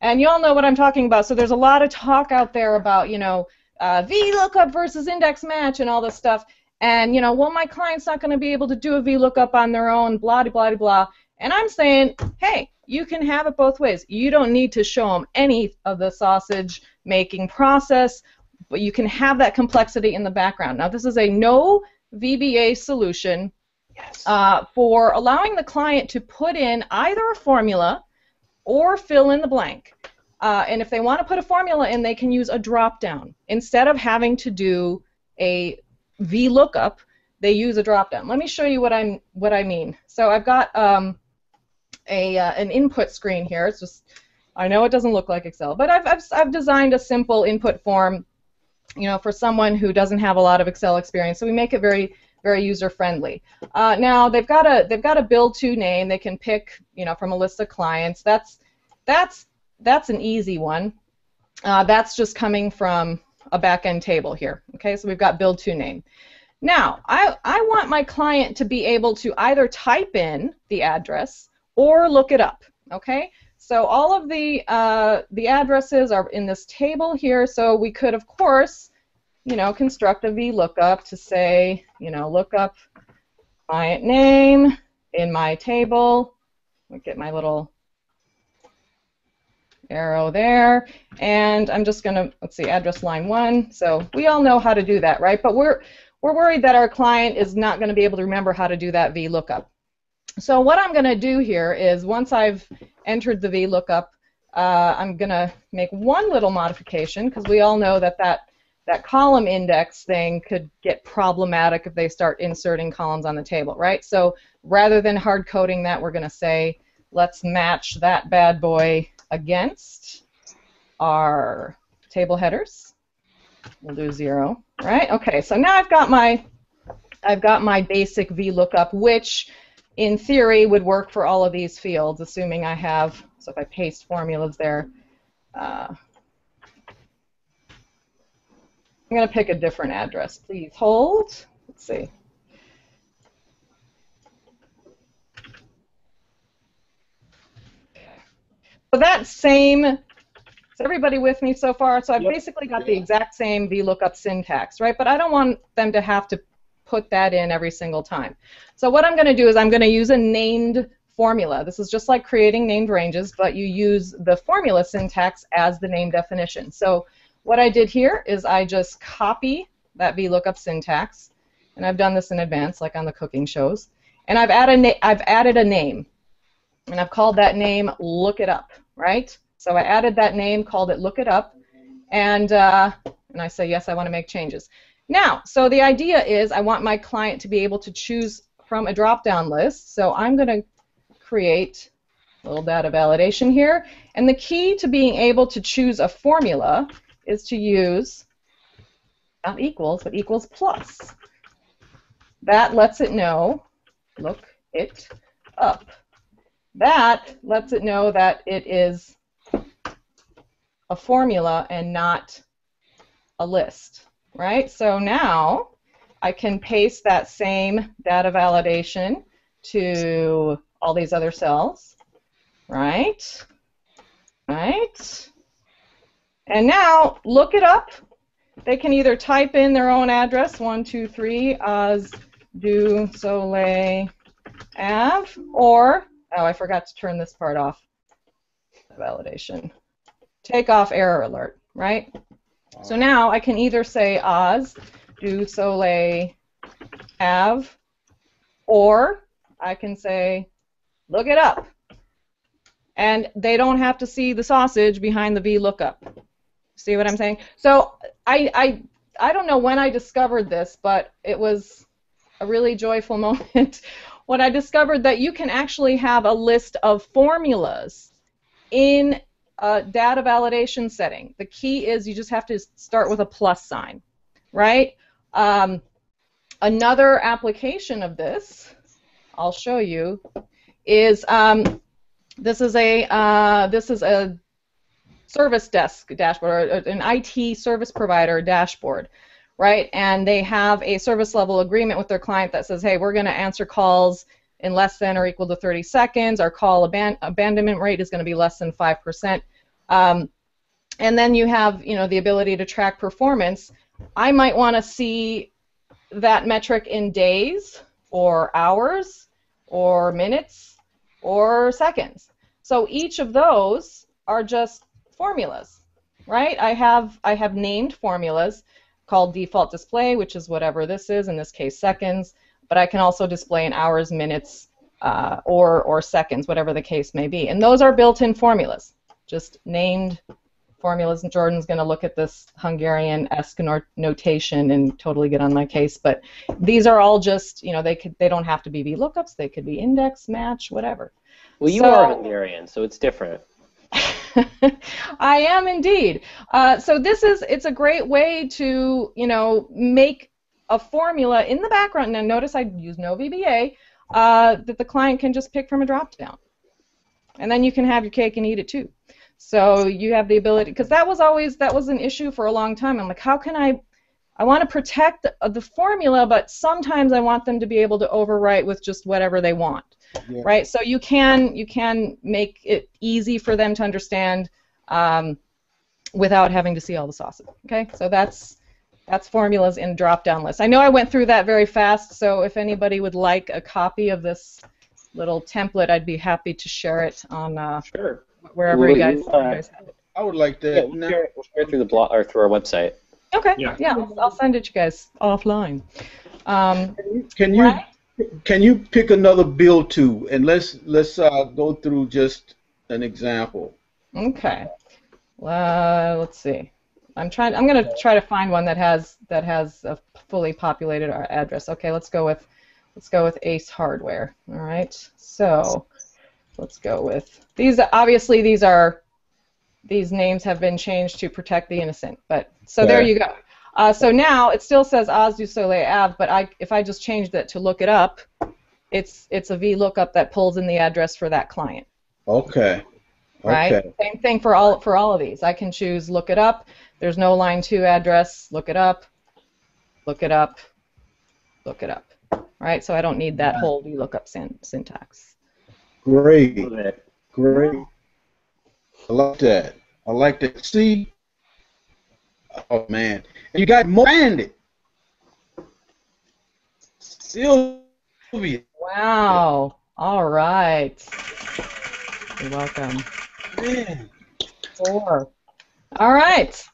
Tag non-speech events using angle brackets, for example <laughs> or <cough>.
And you all know what I'm talking about. So there's a lot of talk out there about, you know, uh, VLOOKUP versus index match and all this stuff. And, you know, well, my client's not going to be able to do a VLOOKUP on their own, blah, blah, blah, blah. And I'm saying, hey, you can have it both ways. You don't need to show them any of the sausage making process, but you can have that complexity in the background. Now, this is a no VBA solution yes. uh, for allowing the client to put in either a formula or fill in the blank. Uh, and if they want to put a formula in, they can use a drop down. Instead of having to do a VLOOKUP, they use a drop down. Let me show you what I'm what I mean. So I've got um, a uh, an input screen here. It's just I know it doesn't look like Excel, but I've, I've I've designed a simple input form, you know, for someone who doesn't have a lot of Excel experience. So we make it very very user friendly. Uh, now they've got a they've got a build to name. They can pick you know from a list of clients. That's that's that's an easy one. Uh, that's just coming from a backend table here. Okay, so we've got build to name. Now, I, I want my client to be able to either type in the address or look it up. Okay, so all of the uh, the addresses are in this table here. So we could, of course, you know, construct a VLOOKUP to say, you know, look up client name in my table. Get my little arrow there, and I'm just going to, let's see, address line 1. So we all know how to do that, right? But we're, we're worried that our client is not going to be able to remember how to do that VLOOKUP. So what I'm going to do here is once I've entered the VLOOKUP, uh, I'm going to make one little modification because we all know that, that that column index thing could get problematic if they start inserting columns on the table, right? So rather than hard coding that, we're going to say let's match that bad boy against our table headers. We'll do zero, right? Okay, so now I've got my I've got my basic VLOOKUP, which in theory would work for all of these fields, assuming I have, so if I paste formulas there, uh, I'm going to pick a different address. Please hold. Let's see. So that same, is everybody with me so far? So I've yep. basically got the exact same VLOOKUP syntax, right? But I don't want them to have to put that in every single time. So what I'm going to do is I'm going to use a named formula. This is just like creating named ranges, but you use the formula syntax as the name definition. So what I did here is I just copy that VLOOKUP syntax, and I've done this in advance, like on the cooking shows, and I've added, I've added a name and I've called that name Look It Up, right? So I added that name, called it Look It Up, and uh, and I say yes, I want to make changes. Now, so the idea is I want my client to be able to choose from a drop-down list. So I'm going to create a little data validation here, and the key to being able to choose a formula is to use not equals, but equals plus. That lets it know, look it up. That lets it know that it is a formula and not a list, right? So now I can paste that same data validation to all these other cells, right? Right? And now look it up. They can either type in their own address, 123 Oz du Soleil Ave, or Oh, I forgot to turn this part off. Validation. Take off error alert, right? So now I can either say Oz, du Soleil Ave, or I can say look it up. And they don't have to see the sausage behind the VLOOKUP. See what I'm saying? So I, I, I don't know when I discovered this, but it was a really joyful <laughs> moment when I discovered that you can actually have a list of formulas in a data validation setting. The key is you just have to start with a plus sign, right? Um, another application of this, I'll show you, is um, this is a uh, this is a service desk dashboard, or an IT service provider dashboard right? And they have a service level agreement with their client that says, hey, we're going to answer calls in less than or equal to 30 seconds. Our call aban- abandonment rate is going to be less than 5%. Um, and then you have you know the ability to track performance. I might want to see that metric in days or hours or minutes or seconds. So each of those are just formulas, right? I have I have named formulas called default display, which is whatever this is, in this case seconds, but I can also display in hours, minutes, uh, or, or seconds, whatever the case may be. And those are built-in formulas, just named formulas, and Jordan's going to look at this Hungarian-esque notation and totally get on my case. But these are all just, you know, they could they don't have to be VLOOKUPs. They could be index, match, whatever. Well, you So- are Hungarian, so it's different. <laughs> I am indeed. Uh, so this is it's a great way to you know make a formula in the background. Now notice I use no VBA uh, that the client can just pick from a drop down, and then you can have your cake and eat it too. So you have the ability because that was always that was an issue for a long time. I'm like, how can I? I want to protect the, the formula, but sometimes I want them to be able to overwrite with just whatever they want Yeah. right? So you can you can make it easy for them to understand um, without having to see all the sauces. Okay, so that's that's formulas in drop-down list. I know I went through that very fast, so if anybody would like a copy of this little template, I'd be happy to share it on uh, Sure. wherever you you, guys, you uh, guys have it. I would like Yeah, we'll share, it, we'll share it through the blog or through our website. Okay, Yeah. yeah, I'll, I'll send it to you guys offline. Um, can you Right. Can you pick another bill too, and let's let's uh, go through just an example. Okay. Uh, let's see. I'm trying. I'm gonna try to find one that has that has a fully populated our address. Okay, let's go with let's go with Ace Hardware. All right. So let's go with these. Obviously, these are these names have been changed to protect the innocent. But so there you go. Uh, so now it still says Oz du Soleil Ave, but I if I just change that to look it up, it's it's a VLOOKUP that pulls in the address for that client Okay. right? Okay. Same thing for all for all of these. I can choose look it up. There's no line two address. Look it up. Look it up. Look it up. Right? So I don't need that whole VLOOKUP syn- syntax. Great. Great. I like that. I like that. See? Oh man. And you got more bandit. Szilvia. Wow. All right. You're welcome. Man. Four. All right.